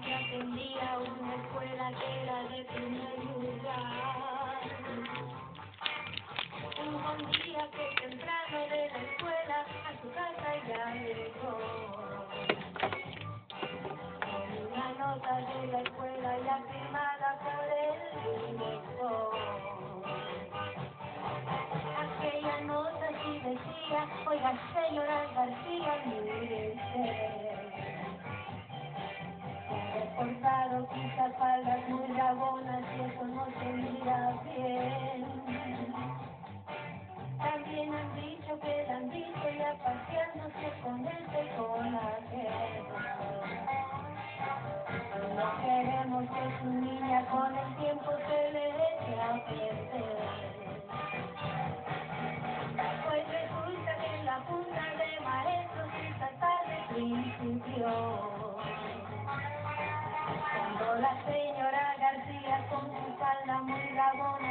que atendía una escuela que era de primer lugar. Un buen día que temprano de la escuela a su casa ya llegó. Con una nota de la escuela ya firmada por el director. Aquella nota sí decía, oiga señora con el chocolate. No queremos que su niña con el tiempo se le eche a perder. Pues resulta que en la punta de maestros y saltar de principio. Cuando la señora García con su falda muy labor